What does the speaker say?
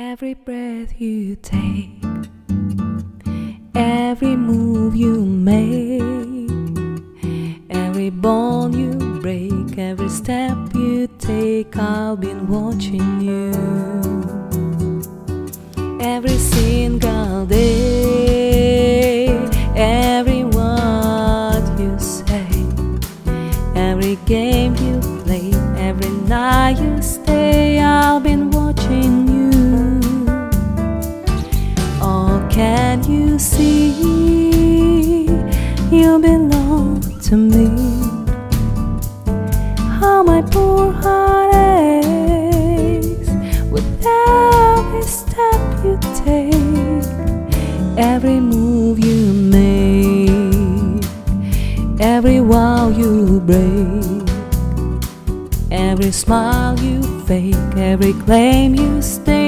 Every breath you take, every move you make, every bond you break, every step you take, I've been watching you. Every single day, every word you say, every game you play, every night you stay, I've been can you see you belong to me? How my poor heart aches with every step you take, every move you make, every vow you break, every smile you fake, every claim you stake.